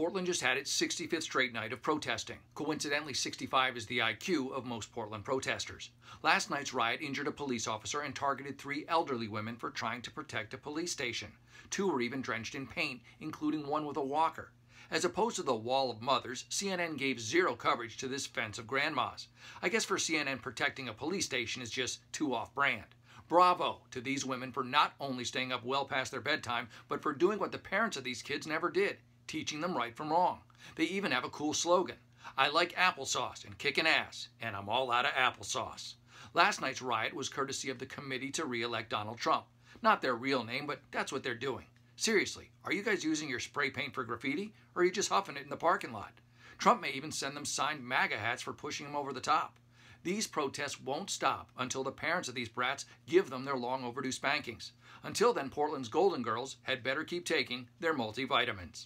Portland just had its 65th straight night of protesting. Coincidentally, 65 is the IQ of most Portland protesters. Last night's riot injured a police officer and targeted three elderly women for trying to protect a police station. Two were even drenched in paint, including one with a walker. As opposed to the wall of mothers, CNN gave zero coverage to this fence of grandmas. I guess for CNN, protecting a police station is just too off brand. Bravo to these women for not only staying up well past their bedtime, but for doing what the parents of these kids never did teaching them right from wrong. They even have a cool slogan I like applesauce and kicking ass, and I'm all out of applesauce. Last night's riot was courtesy of the Committee to Re elect Donald Trump. Not their real name, but that's what they're doing. Seriously, are you guys using your spray paint for graffiti, or are you just huffing it in the parking lot? Trump may even send them signed MAGA hats for pushing him over the top. These protests won't stop until the parents of these brats give them their long overdue spankings. Until then, Portland's Golden Girls had better keep taking their multivitamins.